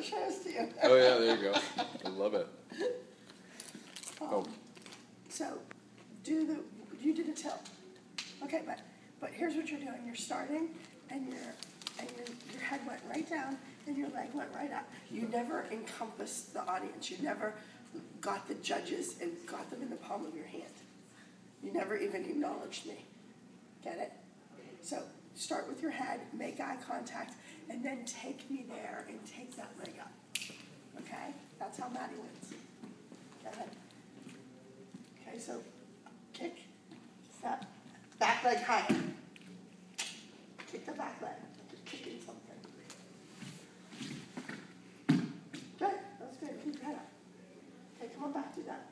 the shows to you. Oh, yeah, there you go. I love it. Um, oh, So, do the, you did a tilt. Okay, but, but here's what you're doing, you're starting, and your, and your, your head went right down, and your leg went right up. You never encompassed the audience, you never got the judges and got them in the palm of your hand. You never even acknowledged me. Get it? So, start with your head, make eye contact, and then take me there and take that leg? That's how Maddie wins. Go ahead. Okay, so kick, step, back leg high. Kick the back leg. Just kicking something. Good, that's good. Keep your head up. Okay, come on back, do that.